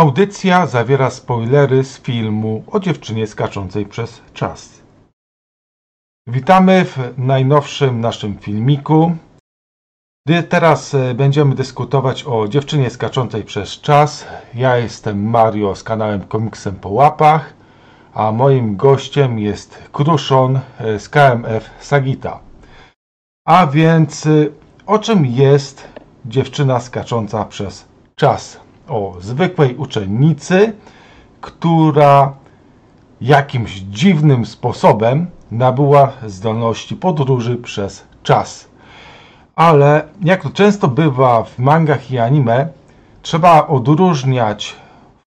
Audycja zawiera spoilery z filmu o dziewczynie skaczącej przez czas. Witamy w najnowszym naszym filmiku. Teraz e, będziemy dyskutować o dziewczynie skaczącej przez czas. Ja jestem Mario z kanałem Komiksem po łapach, a moim gościem jest Kruszon e, z KMF Sagita. A więc e, o czym jest dziewczyna skacząca przez czas? O zwykłej uczennicy, która jakimś dziwnym sposobem nabyła zdolności podróży przez czas. Ale jak to często bywa w mangach i anime, trzeba odróżniać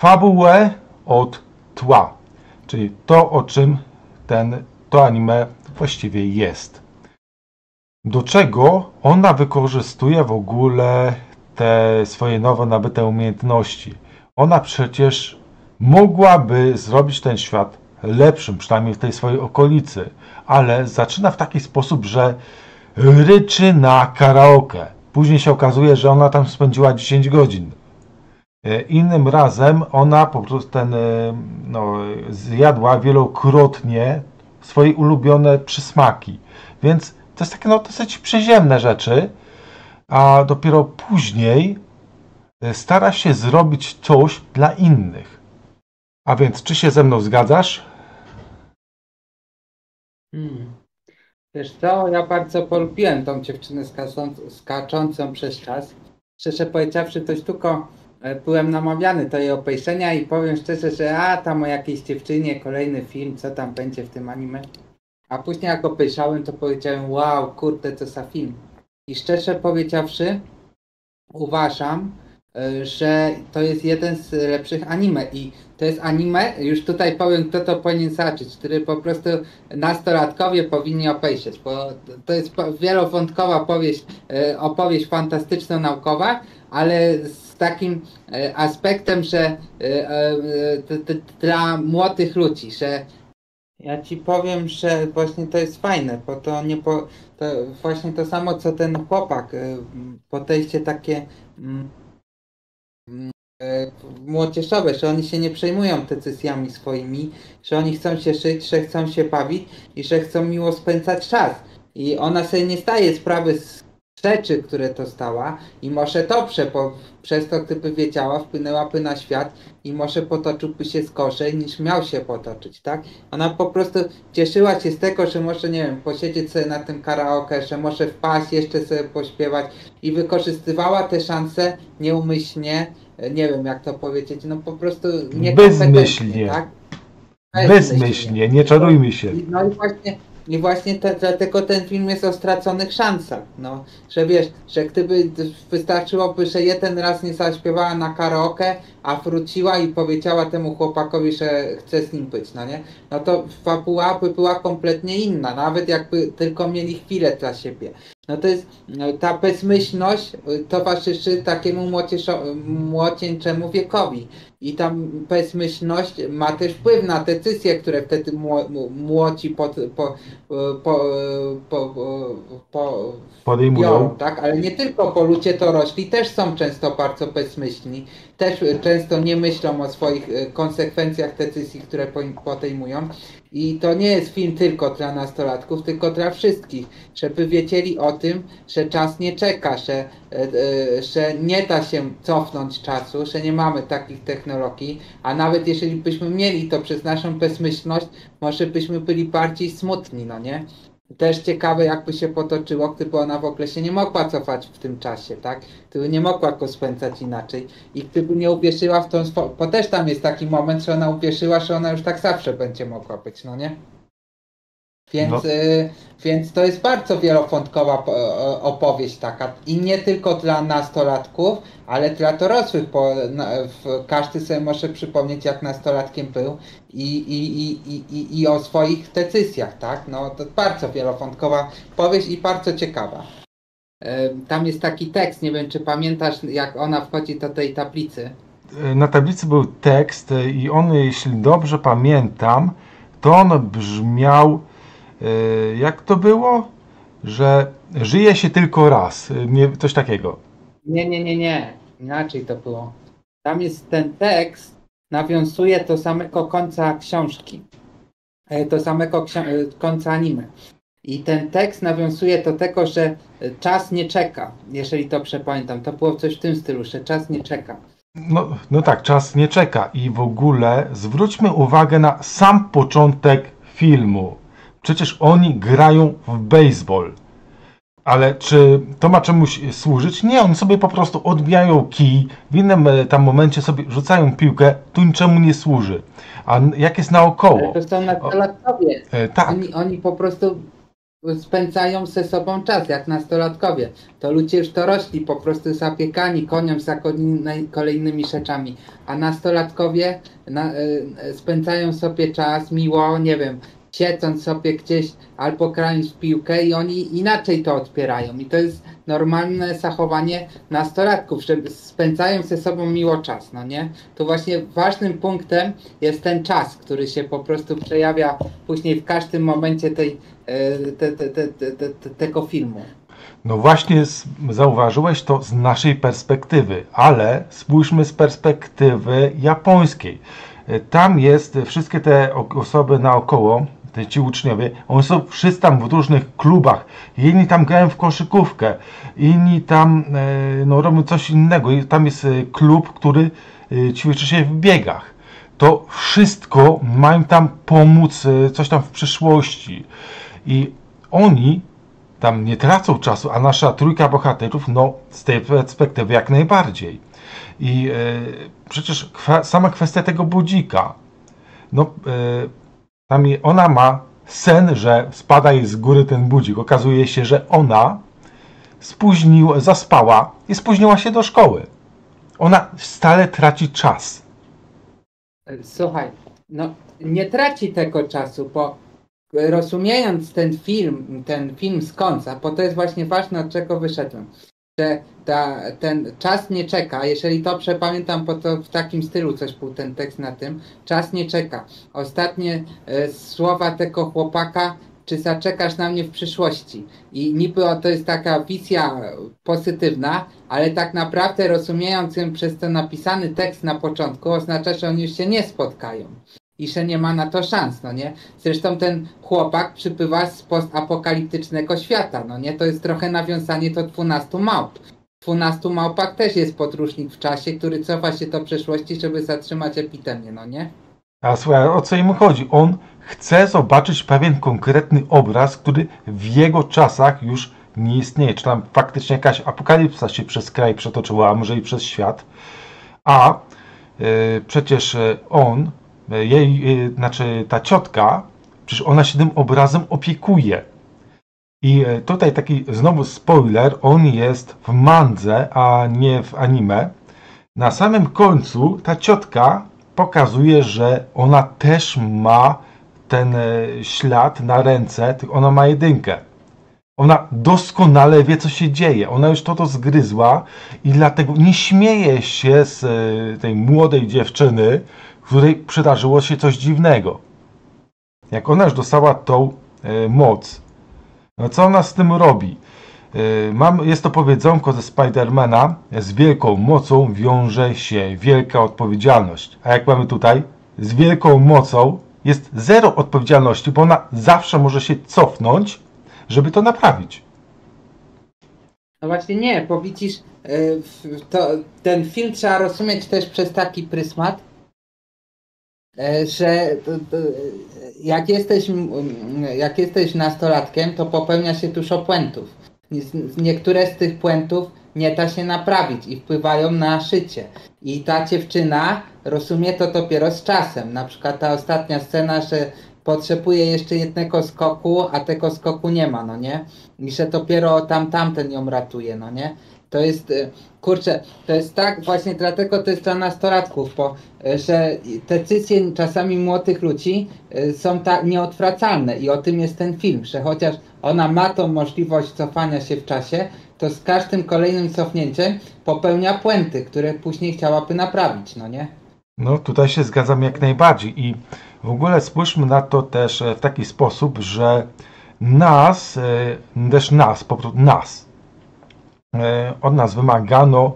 fabułę od tła, czyli to, o czym ten, to anime właściwie jest. Do czego ona wykorzystuje w ogóle te swoje nowo nabyte umiejętności. Ona przecież mogłaby zrobić ten świat lepszym, przynajmniej w tej swojej okolicy, ale zaczyna w taki sposób, że ryczy na karaoke. Później się okazuje, że ona tam spędziła 10 godzin. E, innym razem ona po prostu ten, e, no, zjadła wielokrotnie swoje ulubione przysmaki. Więc to jest takie no, dosyć przyziemne rzeczy, a dopiero później e, stara się zrobić coś dla innych. A więc, czy się ze mną zgadzasz? Hmm. Wiesz co, ja bardzo polubiłem tą dziewczynę skaczącą przez czas. Szczerze powiedziawszy, to tylko e, byłem namawiany do jej obejrzenia i powiem szczerze, że a tam o jakiejś dziewczynie, kolejny film, co tam będzie w tym anime. A później jak obejrzałem, to powiedziałem, wow, kurde, co za film. I szczerze powiedziawszy, uważam, e, że to jest jeden z lepszych anime. I to jest anime, już tutaj powiem kto to powinien zacząć, który po prostu nastolatkowie powinni obejrzeć, bo to jest wielowątkowa powieść, e, opowieść fantastyczno-naukowa, ale z takim e, aspektem, że dla młodych ludzi, że ja ci powiem, że właśnie to jest fajne, bo to nie po, to właśnie to samo co ten chłopak, y, podejście takie mm, y, młodzieżowe, że oni się nie przejmują decyzjami swoimi, że oni chcą się żyć, że chcą się bawić i że chcą miło spędzać czas. I ona sobie nie staje sprawy z rzeczy, które to stała i może dobrze, bo przez to gdyby wiedziała, wpłynęłaby na świat i może potoczyłby się gorzej niż miał się potoczyć, tak? Ona po prostu cieszyła się z tego, że może, nie wiem, posiedzieć sobie na tym karaoke, że może wpaść, jeszcze sobie pośpiewać i wykorzystywała te szanse nieumyślnie, nie wiem jak to powiedzieć, no po prostu Bezmyślnie. Tak? Bezmyślnie, Bezmyślnie nie czarujmy się. No i właśnie i właśnie te, dlatego ten film jest o straconych szansach. No, że wiesz, że gdyby wystarczyłoby, że jeden raz nie zaśpiewała na karaoke, a wróciła i powiedziała temu chłopakowi, że chce z nim być, no nie? No to fabuła by była kompletnie inna, nawet jakby tylko mieli chwilę dla siebie. No to jest, no, ta bezmyślność towarzyszy takiemu młodzieńczemu wiekowi. I ta bezmyślność ma też wpływ na decyzje, które wtedy młodzi pod, po, po, po, po, podejmują. tak? Ale nie tylko, bo ludzie dorośli też są często bardzo bezmyślni, też często nie myślą o swoich e, konsekwencjach decyzji, które podejmują. I to nie jest film tylko dla nastolatków, tylko dla wszystkich, żeby wiedzieli o tym, że czas nie czeka, że, e, e, że nie da się cofnąć czasu, że nie mamy takich technologii, a nawet jeżeli byśmy mieli to przez naszą bezmyślność, może byśmy byli bardziej smutni, no nie? Też ciekawe, jakby się potoczyło, gdyby ona w ogóle się nie mogła cofać w tym czasie, tak? Gdyby nie mogła go spędzać inaczej. I gdyby nie uwierzyła w tą bo też tam jest taki moment, że ona uwierzyła, że ona już tak zawsze będzie mogła być, no nie? Więc, no. y, więc to jest bardzo wielofątkowa opowieść taka i nie tylko dla nastolatków, ale dla dorosłych, bo każdy sobie może przypomnieć jak nastolatkiem był i, i, i, i, i o swoich decyzjach, tak? No to bardzo wielofątkowa powieść i bardzo ciekawa. Tam jest taki tekst, nie wiem czy pamiętasz jak ona wchodzi do tej tablicy. Na tablicy był tekst i on, jeśli dobrze pamiętam, to on brzmiał E, jak to było? Że żyje się tylko raz. Nie, coś takiego. Nie, nie, nie, nie. Inaczej to było. tam jest ten tekst, nawiązuje do samego końca książki, e, do samego e, końca anime. I ten tekst nawiązuje do tego, że czas nie czeka, jeżeli to przepamiętam. To było coś w tym stylu, że czas nie czeka. No, no tak, czas nie czeka i w ogóle zwróćmy uwagę na sam początek filmu. Przecież oni grają w baseball. Ale czy to ma czemuś służyć? Nie, oni sobie po prostu odbijają kij, w innym e, tam momencie sobie rzucają piłkę, to niczemu nie służy. A jak jest naokoło? To są nastolatkowie. E, tak. Oni, oni po prostu spędzają ze sobą czas, jak nastolatkowie. To ludzie już dorośli, po prostu zapiekani koniom za kolejnymi rzeczami. A nastolatkowie na, y, spędzają sobie czas miło, nie wiem, siedząc sobie gdzieś albo grając w piłkę i oni inaczej to odpierają. I to jest normalne zachowanie nastolatków, że spędzają ze sobą miło czas, no nie? To właśnie ważnym punktem jest ten czas, który się po prostu przejawia później w każdym momencie tej, e, te, te, te, tego filmu. No właśnie zauważyłeś to z naszej perspektywy, ale spójrzmy z perspektywy japońskiej. E, tam jest wszystkie te osoby naokoło, ci uczniowie, oni są wszyscy tam w różnych klubach. Jedni tam grają w koszykówkę, inni tam e, no, robią coś innego. I tam jest e, klub, który e, ćwiczy się w biegach. To wszystko mają tam pomóc coś tam w przyszłości. I oni tam nie tracą czasu, a nasza trójka bohaterów, no z tej perspektywy jak najbardziej. I e, przecież kwa, sama kwestia tego budzika, no e, tam ona ma sen, że spada jej z góry ten budzik. Okazuje się, że ona spóźniła, zaspała i spóźniła się do szkoły. Ona stale traci czas. Słuchaj, no nie traci tego czasu, bo rozumiejąc ten film, ten film z końca, bo to jest właśnie ważne, od czego wyszedłem że ta, ten czas nie czeka. Jeżeli dobrze pamiętam, bo to w takim stylu coś był ten tekst na tym. Czas nie czeka. Ostatnie e, słowa tego chłopaka, czy zaczekasz na mnie w przyszłości. I niby to jest taka wizja pozytywna, ale tak naprawdę rozumiejąc ją przez ten napisany tekst na początku, oznacza, że oni już się nie spotkają i że nie ma na to szans, no nie? Zresztą ten chłopak przybywa z postapokaliptycznego świata, no nie? To jest trochę nawiązanie do 12 małp. W 12 małpach też jest podróżnik w czasie, który cofa się do przeszłości, żeby zatrzymać epidemię, no nie? A słuchaj, o co im chodzi? On chce zobaczyć pewien konkretny obraz, który w jego czasach już nie istnieje. Czy tam faktycznie jakaś apokalipsa się przez kraj przetoczyła, a może i przez świat. A yy, przecież on jej, y, znaczy ta ciotka, przecież ona się tym obrazem opiekuje. I e, tutaj taki znowu spoiler, on jest w mandze, a nie w anime. Na samym końcu ta ciotka pokazuje, że ona też ma ten e, ślad na ręce, ona ma jedynkę. Ona doskonale wie, co się dzieje. Ona już to, to zgryzła i dlatego nie śmieje się z e, tej młodej dziewczyny, której przydarzyło się coś dziwnego. Jak ona już dostała tą e, moc, no co ona z tym robi? E, mam, jest to powiedzonko ze Spidermana, z wielką mocą wiąże się wielka odpowiedzialność. A jak mamy tutaj? Z wielką mocą jest zero odpowiedzialności, bo ona zawsze może się cofnąć, żeby to naprawić. No właśnie nie, bo widzisz, e, to, ten film trzeba rozumieć też przez taki prysmat, E, że jak jesteś, jak jesteś nastolatkiem, to popełnia się dużo błędów. Niektóre z tych błędów nie da się naprawić i wpływają na życie. I ta dziewczyna rozumie to dopiero z czasem. Na przykład ta ostatnia scena, że potrzebuje jeszcze jednego skoku, a tego skoku nie ma, no nie? I że dopiero tam tamten ją ratuje, no nie? To jest, y, kurczę, to jest tak, właśnie dlatego to jest dla nastolatków, bo y, że decyzje czasami młodych ludzi y, są tak nieodwracalne i o tym jest ten film, że chociaż ona ma tą możliwość cofania się w czasie, to z każdym kolejnym cofnięciem popełnia błędy, które później chciałaby naprawić, no nie? No tutaj się zgadzam jak najbardziej i w ogóle spójrzmy na to też e, w taki sposób, że nas, e, też nas, po prostu nas, E, od nas wymagano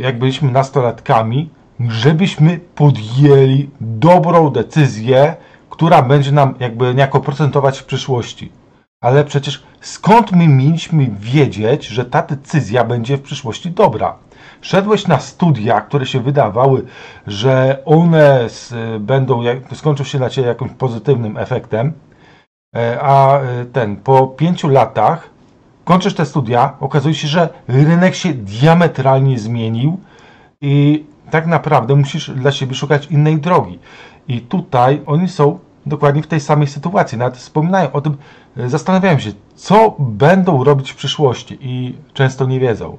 jak byliśmy nastolatkami, żebyśmy podjęli dobrą decyzję, która będzie nam jakby niejako procentować w przyszłości. Ale przecież skąd my mieliśmy wiedzieć, że ta decyzja będzie w przyszłości dobra? Szedłeś na studia, które się wydawały, że one będą, skończą się dla Ciebie jakimś pozytywnym efektem, e, a e, ten, po pięciu latach kończysz te studia, okazuje się, że rynek się diametralnie zmienił i tak naprawdę musisz dla siebie szukać innej drogi. I tutaj oni są dokładnie w tej samej sytuacji. Nawet wspominają o tym, zastanawiają się, co będą robić w przyszłości i często nie wiedzą.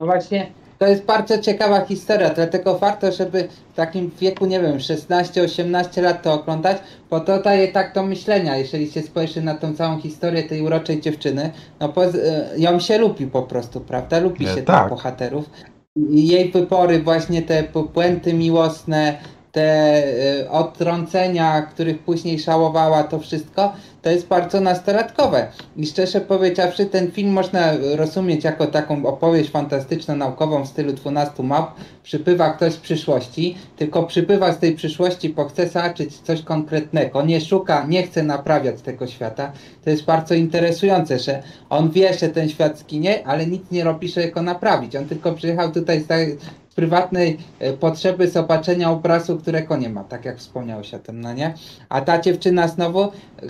No właśnie, to jest bardzo ciekawa historia, dlatego warto, żeby w takim wieku, nie wiem, 16-18 lat to oglądać, bo to daje tak do myślenia, jeżeli się spojrzy na tą całą historię tej uroczej dziewczyny, no po, e, ją się lubi po prostu, prawda? Lubi się tak. tych bohaterów. Jej wybory, właśnie te błędy miłosne, te y, odtrącenia, których później szałowała, to wszystko, to jest bardzo nastolatkowe. I szczerze powiedziawszy, ten film można rozumieć jako taką opowieść fantastyczno-naukową w stylu 12 map. Przypływa ktoś z przyszłości, tylko przypływa z tej przyszłości, bo chce zobaczyć coś konkretnego. Nie szuka, nie chce naprawiać tego świata. To jest bardzo interesujące, że on wie, że ten świat zginie, ale nic nie robi, żeby go naprawić. On tylko przyjechał tutaj prywatnej e, potrzeby zobaczenia obrazu, którego nie ma, tak jak wspomniałeś o tym, no nie? A ta dziewczyna znowu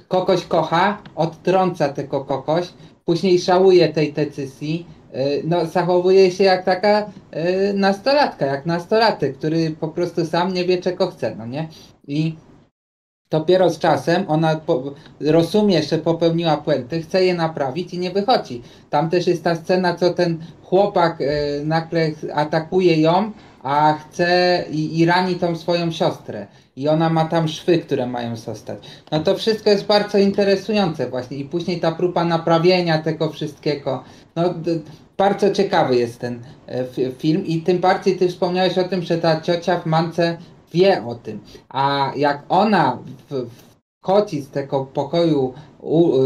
kogoś kocha, odtrąca tego kogoś, później szałuje tej decyzji, e, no, zachowuje się jak taka e, nastolatka, jak nastolatek, który po prostu sam nie wie czego chce, no nie? I dopiero z czasem ona po, rozumie, że popełniła błędy, chce je naprawić i nie wychodzi. Tam też jest ta scena, co ten chłopak e, nagle atakuje ją, a chce i, i rani tą swoją siostrę. I ona ma tam szwy, które mają zostać. No to wszystko jest bardzo interesujące właśnie. I później ta próba naprawienia tego wszystkiego. No bardzo ciekawy jest ten e, film i tym bardziej ty wspomniałeś o tym, że ta ciocia w Mance wie o tym. A jak ona wchodzi z tego pokoju,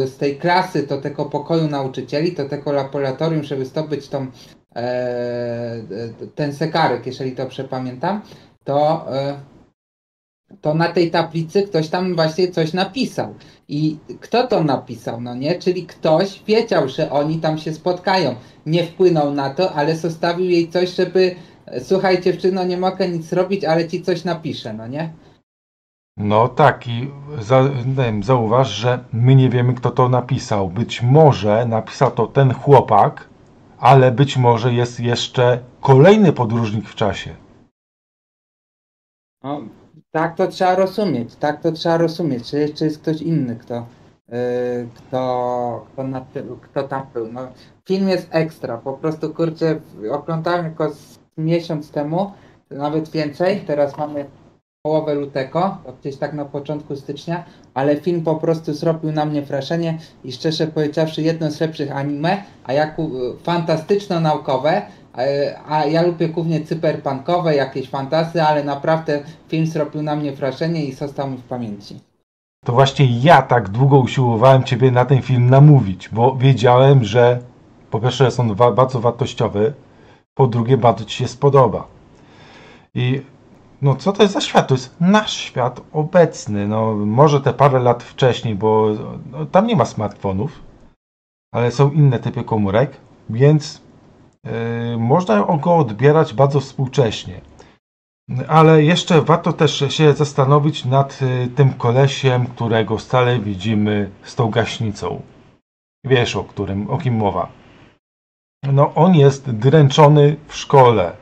z tej klasy do tego pokoju nauczycieli, do tego laboratorium, żeby zdobyć tą, e, ten sekarek, jeżeli to przepamiętam, to, e, to na tej tablicy ktoś tam właśnie coś napisał. I kto to napisał, no nie? Czyli ktoś wiedział, że oni tam się spotkają. Nie wpłynął na to, ale zostawił jej coś, żeby słuchaj dziewczyno, nie mogę nic zrobić, ale ci coś napiszę, no nie? No tak i za, wiem, zauważ, że my nie wiemy kto to napisał. Być może napisał to ten chłopak, ale być może jest jeszcze kolejny podróżnik w czasie. No, tak to trzeba rozumieć, tak to trzeba rozumieć. Czy jeszcze jest ktoś inny, kto, yy, kto, kto, na, kto tam był. No, film jest ekstra, po prostu kurczę, oglądałem go z miesiąc temu, nawet więcej, teraz mamy połowę lutego, gdzieś tak na początku stycznia, ale film po prostu zrobił na mnie wrażenie i szczerze powiedziawszy jedno z lepszych anime, a jak fantastyczno-naukowe, e, a ja lubię głównie cyberpunkowe, jakieś fantasy, ale naprawdę film zrobił na mnie wrażenie i został mi w pamięci. To właśnie ja tak długo usiłowałem Ciebie na ten film namówić, bo wiedziałem, że po pierwsze jest on bardzo wartościowy, po drugie bardzo Ci się spodoba. I no co to jest za świat? To jest nasz świat obecny. No może te parę lat wcześniej, bo no, tam nie ma smartfonów, ale są inne typy komórek, więc yy, można go odbierać bardzo współcześnie. Ale jeszcze warto też się zastanowić nad yy, tym kolesiem, którego stale widzimy z tą gaśnicą. Wiesz o którym, o kim mowa no on jest dręczony w szkole.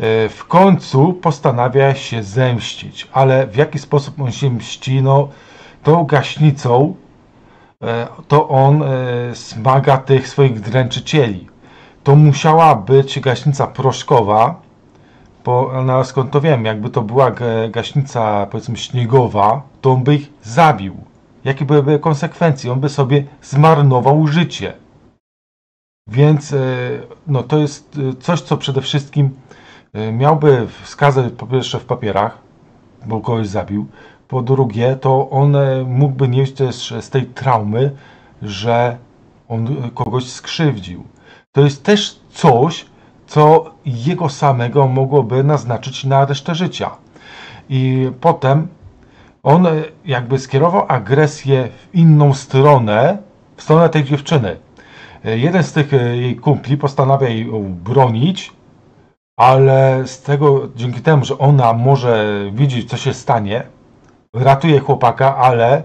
E, w końcu postanawia się zemścić, ale w jaki sposób on się mści? No, tą gaśnicą e, to on e, smaga tych swoich dręczycieli. To musiała być gaśnica proszkowa, bo no, skąd to wiem, jakby to była gaśnica powiedzmy śniegowa, to on by ich zabił. Jakie byłyby konsekwencje? On by sobie zmarnował życie. Więc e, no, to jest e, coś, co przede wszystkim e, miałby wskazać po pierwsze w papierach, bo kogoś zabił. Po drugie, to on mógłby nieść też z tej traumy, że on kogoś skrzywdził. To jest też coś, co jego samego mogłoby naznaczyć na resztę życia. I potem on jakby skierował agresję w inną stronę, w stronę tej dziewczyny. Jeden z tych jej kumpli postanawia jej bronić, ale z tego, dzięki temu, że ona może widzieć, co się stanie, ratuje chłopaka, ale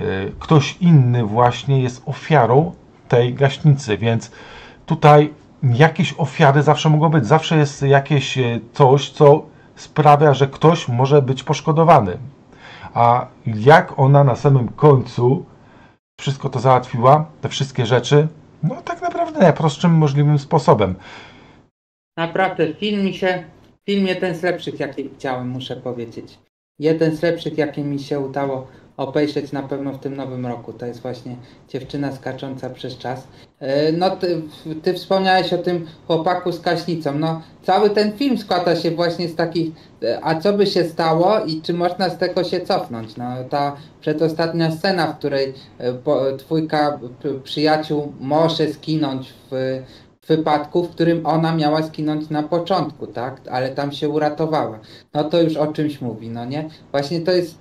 y, ktoś inny właśnie jest ofiarą tej gaśnicy, więc tutaj jakieś ofiary zawsze mogą być, zawsze jest jakieś y, coś, co sprawia, że ktoś może być poszkodowany. A jak ona na samym końcu wszystko to załatwiła, te wszystkie rzeczy, no tak naprawdę najprostszym możliwym sposobem. Naprawdę, film mi się, film jeden z lepszych, jaki widziałem, muszę powiedzieć. Jeden z lepszych, jakie mi się udało obejrzeć na pewno w tym nowym roku. To jest właśnie Dziewczyna skacząca przez czas. E, no, ty, ty wspomniałeś o tym chłopaku z kaśnicą. No, cały ten film składa się właśnie z takich, e, a co by się stało i czy można z tego się cofnąć? No, ta przedostatnia scena, w której e, twójka przyjaciół może skinąć w wypadku, w którym ona miała skinąć na początku, tak? Ale tam się uratowała. No to już o czymś mówi, no nie? Właśnie to jest,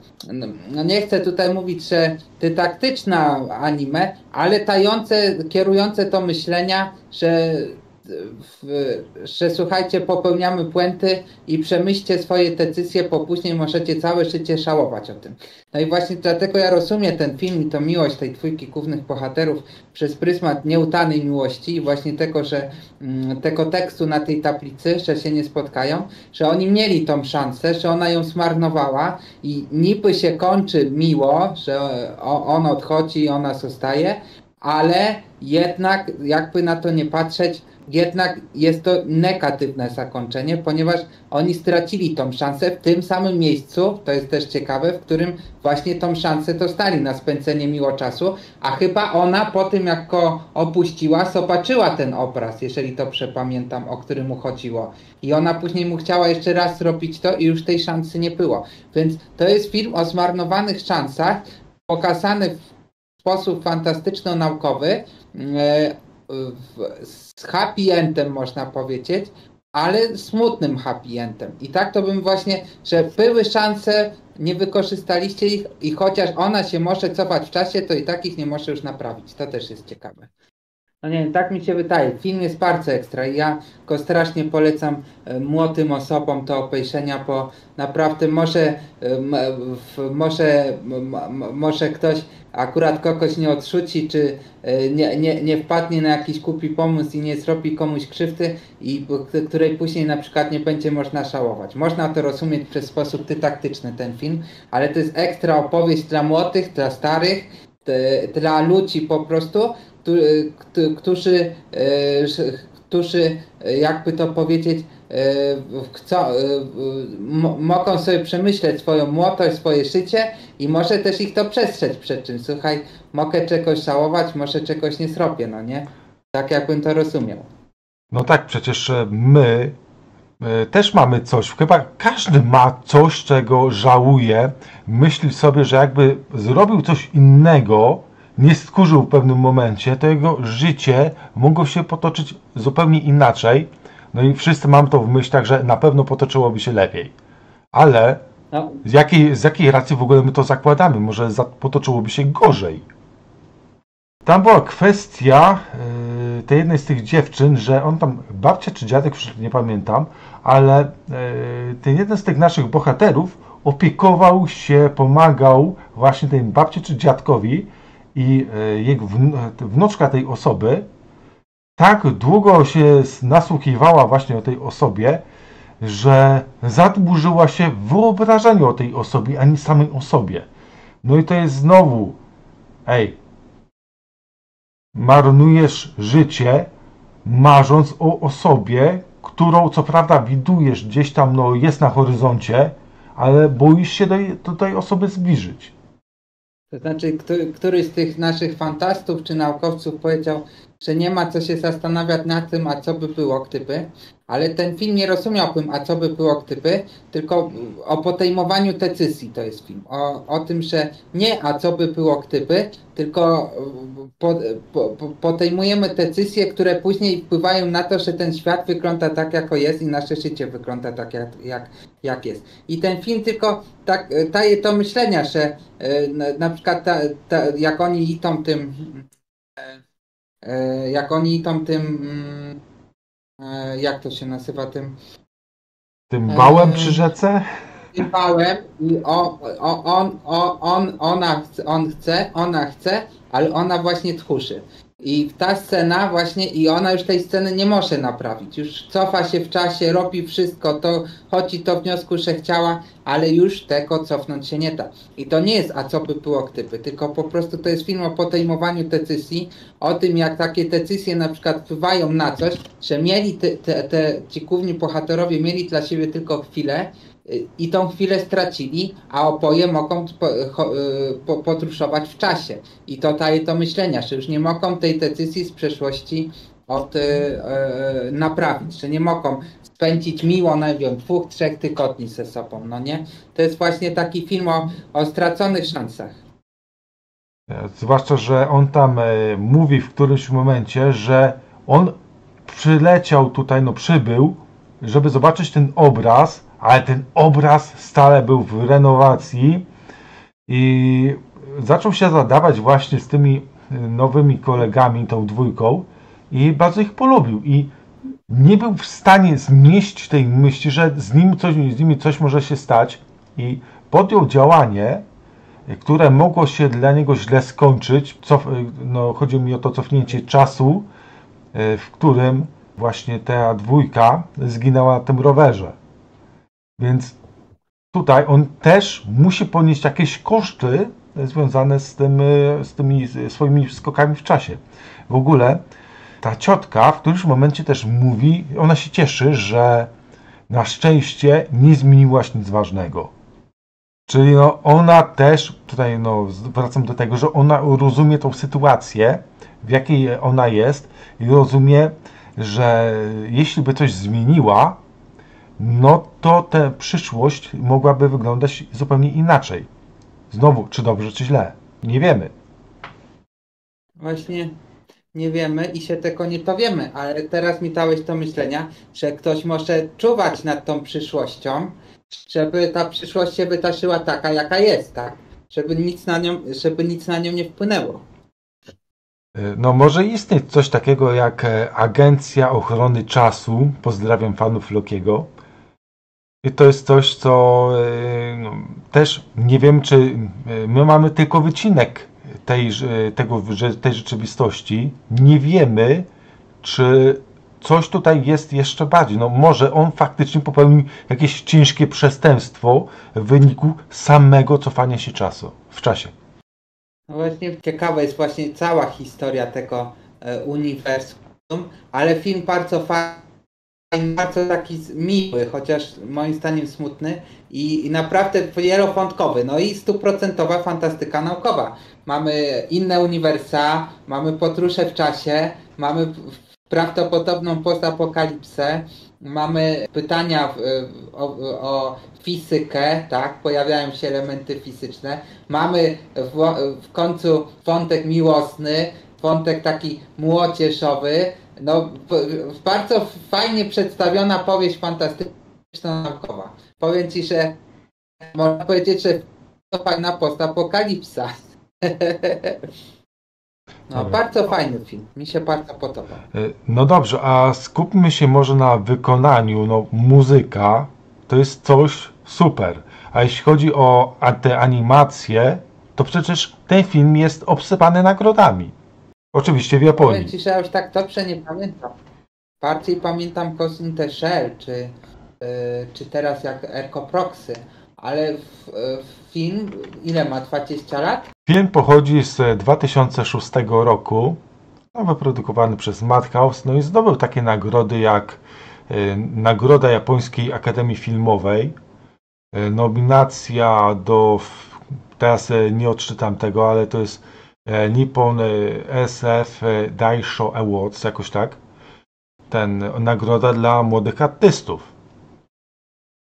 no nie chcę tutaj mówić, że dydaktyczna anime, ale tające, kierujące to myślenia, że że słuchajcie, popełniamy błędy i przemyślcie swoje decyzje, bo później możecie całe życie żałować o tym. No i właśnie dlatego ja rozumiem ten film i to miłość tej dwójki głównych bohaterów przez pryzmat nieutanej miłości i właśnie tego, że mm, tego tekstu na tej tablicy, że się nie spotkają, że oni mieli tą szansę, że ona ją zmarnowała i niby się kończy miło, że on odchodzi i ona zostaje, ale jednak jakby na to nie patrzeć, jednak jest to negatywne zakończenie, ponieważ oni stracili tą szansę w tym samym miejscu, to jest też ciekawe, w którym właśnie tą szansę dostali na spędzenie miło czasu, a chyba ona po tym jak go opuściła, zobaczyła ten obraz, jeżeli to przepamiętam, o którym mu chodziło. I ona później mu chciała jeszcze raz zrobić to i już tej szansy nie było. Więc to jest film o zmarnowanych szansach, pokazany w sposób fantastyczno-naukowy, e, z happy endem można powiedzieć, ale smutnym happy endem. I tak to bym właśnie, że były szanse, nie wykorzystaliście ich i chociaż ona się może cofać w czasie, to i tak ich nie może już naprawić. To też jest ciekawe. No nie wiem, tak mi się wydaje. Film jest bardzo ekstra i ja go strasznie polecam e, młodym osobom do obejrzenia, bo naprawdę może, e, może, może ktoś akurat kogoś nie odrzuci, czy e, nie, nie, nie wpadnie na jakiś kupi pomysł i nie zrobi komuś krzywdy, i której później na przykład nie będzie można żałować. Można to rozumieć przez sposób dydaktyczny ten film, ale to jest ekstra opowieść dla młodych, dla starych, dla ludzi po prostu, którzy, którzy jakby to powiedzieć, chcą, mogą sobie przemyśleć swoją młodość, swoje życie i może też ich to przestrzec przed czymś. Słuchaj, mogę czegoś żałować, może czegoś nie zrobię, no nie? Tak jakbym to rozumiał. No tak, przecież e, my e, też mamy coś, chyba każdy ma coś, czego żałuje, myśli sobie, że jakby zrobił coś innego, nie skurzył w pewnym momencie, to jego życie mogło się potoczyć zupełnie inaczej. No i wszyscy mam to w myślach, że na pewno potoczyłoby się lepiej. Ale no. z, jakiej, z jakiej racji w ogóle my to zakładamy? Może za, potoczyłoby się gorzej. Tam była kwestia yy, tej jednej z tych dziewczyn, że on tam, babcia czy dziadek, nie pamiętam, ale yy, ten jeden z tych naszych bohaterów opiekował się, pomagał właśnie tej babci czy dziadkowi i e, jego wnuczka tej osoby tak długo się nasłuchiwała właśnie o tej osobie, że zadłużyła się w wyobrażeniu o tej osobie, a nie samej osobie. No i to jest znowu, ej, marnujesz życie, marząc o osobie, którą co prawda widujesz gdzieś tam, no jest na horyzoncie, ale boisz się do, do tej osoby zbliżyć. To znaczy, który, z tych naszych fantastów czy naukowców powiedział, że nie ma co się zastanawiać nad tym, a co by było gdyby, ale ten film nie rozumiałbym, a co by było gdyby, tylko o podejmowaniu decyzji to jest film. O, o tym, że nie a co by było gdyby, tylko po, po, podejmujemy decyzje, które później wpływają na to, że ten świat wygląda tak, jako jest i nasze życie wygląda tak, jak, jak, jak jest. I ten film tylko tak daje to myślenia, że na, na przykład ta, ta, jak oni idą tym E, jak oni tam tym, mm, e, jak to się nazywa, tym... Tym wałem przy rzece? Tym wałem i on, on, on, on, ona, on chce, ona chce, ale ona właśnie tchurzy. I ta scena właśnie, i ona już tej sceny nie może naprawić. Już cofa się w czasie, robi wszystko, to chodzi do wniosku, że chciała, ale już tego cofnąć się nie da. I to nie jest, a co by było gdyby, tylko po prostu to jest film o podejmowaniu decyzji, o tym jak takie decyzje na przykład wpływają na coś, że mieli te, te, te ci główni bohaterowie mieli dla siebie tylko chwilę, i tą chwilę stracili, a oboje mogą po, po, potruszować w czasie. I to daje to myślenia, że już nie mogą tej decyzji z przeszłości od, e, e, naprawić, że nie mogą spędzić miło, nie wiem, dwóch, trzech tygodni ze sobą, no nie? To jest właśnie taki film o, o straconych szansach. Zwłaszcza, że on tam e, mówi w którymś momencie, że on przyleciał tutaj, no przybył, żeby zobaczyć ten obraz, ale ten obraz stale był w renowacji i zaczął się zadawać właśnie z tymi nowymi kolegami, tą dwójką i bardzo ich polubił i nie był w stanie zmieścić tej myśli, że z, nim coś, z nimi coś może się stać i podjął działanie, które mogło się dla niego źle skończyć. Cof, no, chodzi mi o to cofnięcie czasu, e, w którym właśnie ta dwójka zginęła na tym rowerze. Więc tutaj on też musi ponieść jakieś koszty związane z, tym, z tymi swoimi skokami w czasie. W ogóle ta ciotka w którymś momencie też mówi, ona się cieszy, że na szczęście nie zmieniła się nic ważnego. Czyli no, ona też, tutaj no, wracam do tego, że ona rozumie tą sytuację, w jakiej ona jest i rozumie, że jeśli by coś zmieniła, no to ta przyszłość mogłaby wyglądać zupełnie inaczej. Znowu, czy dobrze, czy źle? Nie wiemy. Właśnie nie wiemy i się tego nie dowiemy, ale teraz mi dałeś do myślenia, że ktoś może czuwać nad tą przyszłością, żeby ta przyszłość się wydarzyła taka, jaka jest, tak? Żeby nic na nią, żeby nic na nią nie wpłynęło. No może istnieć coś takiego jak e, Agencja Ochrony Czasu. Pozdrawiam fanów Lokiego. I to jest coś, co e, no, też nie wiem, czy e, my mamy tylko wycinek tej, tego, tej rzeczywistości. Nie wiemy, czy coś tutaj jest jeszcze bardziej. No może on faktycznie popełnił jakieś ciężkie przestępstwo w wyniku samego cofania się czasu, w czasie. No właśnie ciekawa jest właśnie cała historia tego e, uniwersum, ale film bardzo fajny, bardzo taki miły, chociaż moim zdaniem smutny i, i naprawdę wielowątkowy, no i stuprocentowa fantastyka naukowa. Mamy inne uniwersa, mamy podróże w czasie, mamy prawdopodobną postapokalipsę, mamy pytania w, o, o, fizykę, tak, pojawiają się elementy fizyczne, mamy w, w końcu wątek miłosny, wątek taki młodzieżowy, no bardzo fajnie przedstawiona powieść fantastyczno-naukowa. Powiem Ci, że można powiedzieć, że to fajna postapokalipsa. No, Dobra. bardzo fajny film. Mi się bardzo podoba. E, no dobrze, a skupmy się może na wykonaniu. No, muzyka to jest coś super. A jeśli chodzi o te animacje, to przecież ten film jest obsypany nagrodami. Oczywiście w Japonii. Powiem Ci, ja już tak dobrze nie pamiętam. Bardziej pamiętam Ghost in the Shell, czy, yy, czy teraz jak Erko Proxy. Ale w, w film ile ma? 20 lat? Film pochodzi z 2006 roku. No, wyprodukowany przez Madhouse. No i zdobył takie nagrody jak y, Nagroda Japońskiej Akademii Filmowej. Y, nominacja do. Teraz nie odczytam tego, ale to jest e, Nippon e, SF Daisho Awards, jakoś tak. Ten nagroda dla młodych artystów.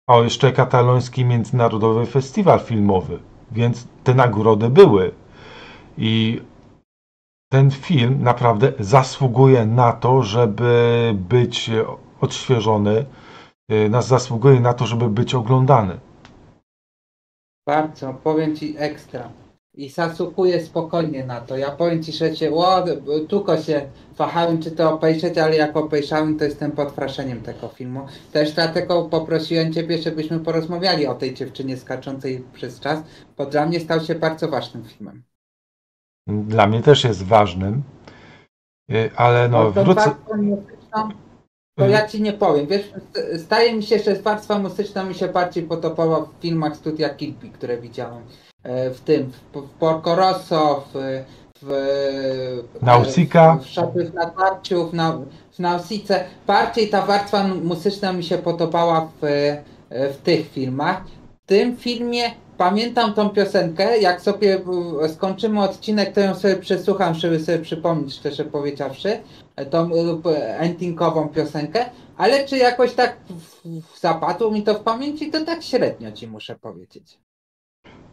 O, jeszcze kataloński międzynarodowy festiwal filmowy, więc te nagrody były. I ten film naprawdę zasługuje na to, żeby być odświeżony, nas zasługuje na to, żeby być oglądany. Bardzo, powiem Ci ekstra. I zasługuję spokojnie na to. Ja powiem Ci, że się, o, tylko się wahałem, czy to obejrzeć, ale jak obejrzałem, to jestem pod wrażeniem tego filmu. Też dlatego poprosiłem Ciebie, żebyśmy porozmawiali o tej dziewczynie skaczącej przez czas, bo dla mnie stał się bardzo ważnym filmem. Dla mnie też jest ważnym, y, ale no, no wrócę... To ja ci nie powiem. Wiesz, staje mi się, że warstwa muzyczna mi się bardziej podobała w filmach studia Kilpi, które widziałem. E, w tym, w Porco Rosso, w, w Nausika. W, w Szapy w Natarciu, w, na, w Nausice. Bardziej ta warstwa muzyczna mi się podobała w, w tych filmach. W tym filmie pamiętam tą piosenkę, jak sobie skończymy odcinek, to ją sobie przesłucham, żeby sobie przypomnieć, szczerze powiedziawszy, tą endingową piosenkę, ale czy jakoś tak zapadło mi to w pamięci, to tak średnio ci muszę powiedzieć.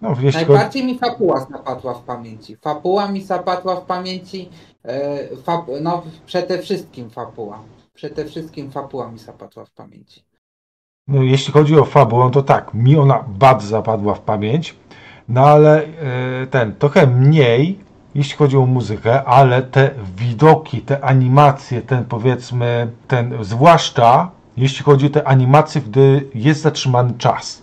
No, Najbardziej mi fapuła zapadła w pamięci. Fapuła mi zapadła w pamięci, e, fab, no przede wszystkim fapuła. Przede wszystkim fapuła mi zapadła w pamięci. No, jeśli chodzi o fabułę, to tak, mi ona bardzo zapadła w pamięć, no ale e, ten, trochę mniej, jeśli chodzi o muzykę, ale te widoki, te animacje, ten powiedzmy, ten, zwłaszcza jeśli chodzi o te animacje, gdy jest zatrzymany czas.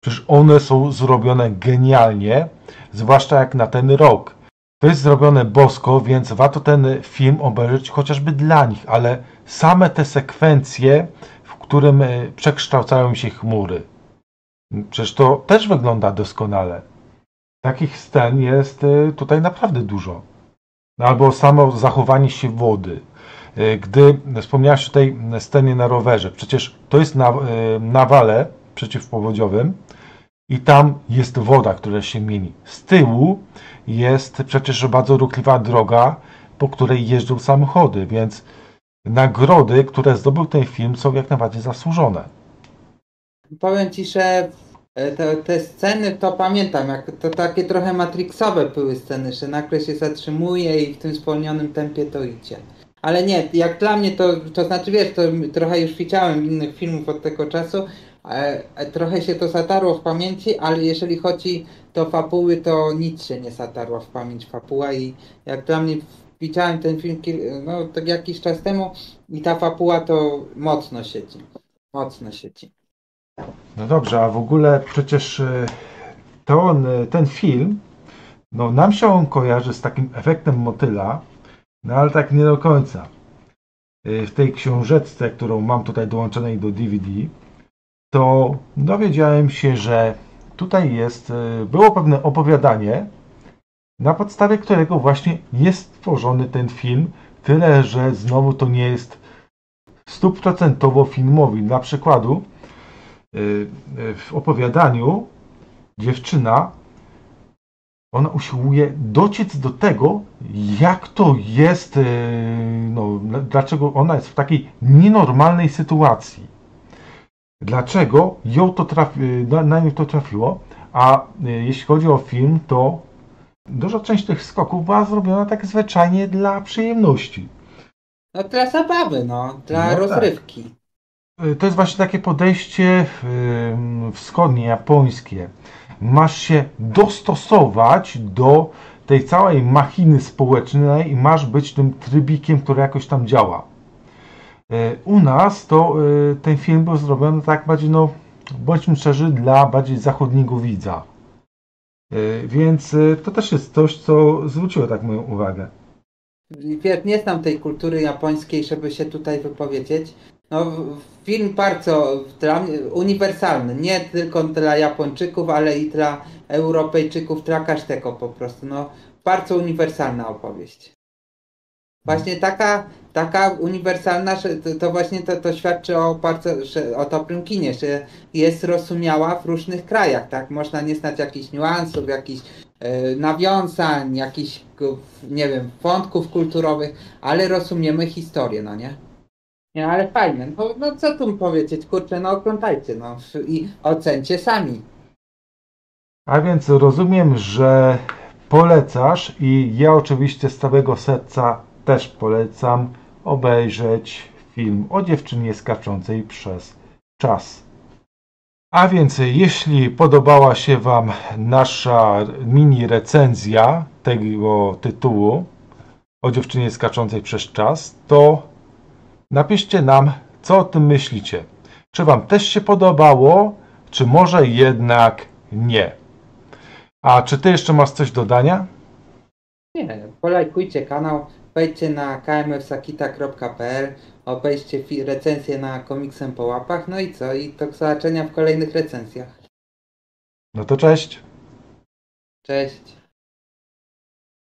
Przecież one są zrobione genialnie, zwłaszcza jak na ten rok. To jest zrobione bosko, więc warto ten film obejrzeć chociażby dla nich, ale same te sekwencje którym e, przekształcają się chmury. Przecież to też wygląda doskonale. Takich scen jest e, tutaj naprawdę dużo. Albo samo zachowanie się wody. E, gdy wspomniałeś o tej scenie na rowerze, przecież to jest na, na wale przeciwpowodziowym i tam jest woda, która się mieni. Z tyłu jest przecież bardzo ruchliwa droga, po której jeżdżą samochody, więc nagrody, które zdobył ten film, są jak najbardziej zasłużone. Powiem ci, że e, te, te, sceny to pamiętam, jak to takie trochę matrixowe były sceny, że nagle się zatrzymuje i w tym zwolnionym tempie to idzie. Ale nie, jak dla mnie to, to znaczy wiesz, to trochę już widziałem innych filmów od tego czasu, trochę się to zatarło w pamięci, ale jeżeli chodzi o fabuły, to nic się nie zatarło w pamięć fabuła i jak dla mnie widziałem ten film no, tak jakiś czas temu i ta fabuła to mocno siedzi. Mocno siedzi. No dobrze, a w ogóle przecież e, to e, ten film, no nam się on kojarzy z takim efektem motyla, no ale tak nie do końca. E, w tej książeczce, którą mam tutaj dołączonej do DVD, to dowiedziałem się, że tutaj jest, było pewne opowiadanie, na podstawie którego właśnie jest tworzony ten film, tyle że znowu to nie jest stuprocentowo filmowy. Dla przykładu y, y, w opowiadaniu dziewczyna ona usiłuje dociec do tego, jak to jest, y, no, dlaczego ona jest w takiej nienormalnej sytuacji. Dlaczego ją to trafi, na nią to trafiło, a jeśli chodzi o film, to Duża część tych skoków była zrobiona tak zwyczajnie dla przyjemności. No dla zabawy, no, dla no tak. rozrywki. Tak. To jest właśnie takie podejście wschodnie, japońskie. Masz się dostosować do tej całej machiny społecznej i masz być tym trybikiem, który jakoś tam działa. U nas to e, ten film był zrobiony tak bardziej, no bądźmy szczerzy, dla bardziej zachodniego widza. E, więc e, to też jest coś, co zwróciło tak moją uwagę. Nie znam tej kultury japońskiej, żeby się tutaj wypowiedzieć. No, film bardzo dla mnie, uniwersalny, nie tylko dla Japończyków, ale i dla Europejczyków, dla każdego po prostu. No, bardzo uniwersalna opowieść. Właśnie taka, taka uniwersalna, to, właśnie to, to świadczy o bardzo, o dobrym kinie, że jest rozumiała w różnych krajach, tak? Można nie znać jakichś niuansów, jakichś e, nawiązań, jakichś, nie wiem, wątków kulturowych, ale rozumiemy historię, no nie? Nie, ale fajne. No, no co tu powiedzieć, kurczę, no oglądajcie, no i ocencie sami. A więc rozumiem, że polecasz i ja oczywiście z całego serca też polecam obejrzeć film o dziewczynie skaczącej przez czas. A więc jeśli podobała się Wam nasza mini recenzja tego tytułu o dziewczynie skaczącej przez czas, to napiszcie nam, co o tym myślicie. Czy Wam też się podobało, czy może jednak nie? A czy Ty jeszcze masz coś do dodania? Nie, polajkujcie kanał, wejdźcie na kmfsakita.pl, obejrzcie fi- recenzję na komiksem po łapach, no i co? I do zobaczenia w kolejnych recenzjach. No to cześć! Cześć!